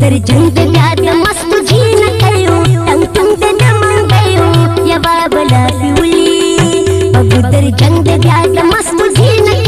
दर्जन याद मस्त जी न कयो टंग टंग दे नम गयो या बाबला बिउली अब दर्जन याद मस्त जी न